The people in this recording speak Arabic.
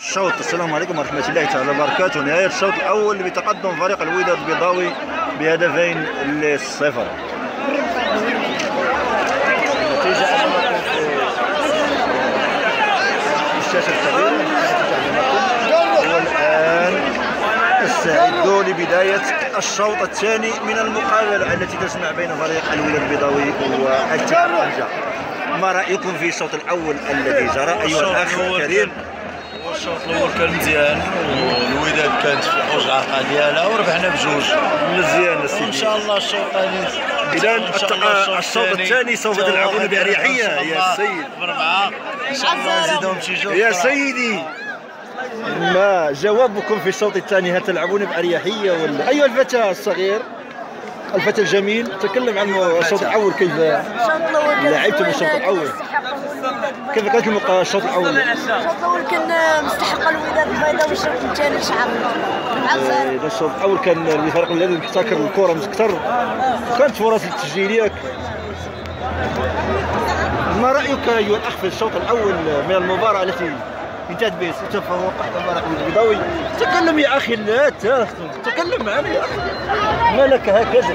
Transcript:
الشوط. السلام عليكم ورحمة الله تعالى وبركاته. نهاية الشوط الأول بتقدم فريق الوداد البيضاوي بهدفين للصفر الشاشة الكبيرة والآن استعدوا لبداية الشوط الثاني من المقابلة التي تجمع بين فريق الوداد البيضاوي طنجة ما رأيكم في الشوط الأول الذي جرى؟ أيها الأخ الكريم. الشوط الأول كان مزيان. والوداد كانت في الحوش العرقه ديالها وربحنا بجوج. مزيان وان السيدي شاء الله الشوط الثاني. الله الشوط الثاني سوف تلعبون بأريحية يا سيد بربعه إن شاء الله نزيدهم شي جوج يا سيدي. ما جوابكم في الشوط الثاني؟ هل تلعبون بأريحية ولا؟ أيها الفتى الصغير الفتى الجميل تكلم عن الشوط الأول كيف لعبتم الشوط الأول؟ كيف كانت الشوط الأول؟ الشوط. الأول كان مستحق الوداد البيضاء والشوط الثاني إذا الشوط الأول كان الفريق الذي محتكر الكرة مكتر كانت فرص التسجيل ياك. ما رأيك أيها الأخ في الشوط الأول من المباراة التي انتهت بتفوق الفريق البيضاوي؟ تكلم يا أخي لا تكلم معنا يا أخي. ما لك هكذا؟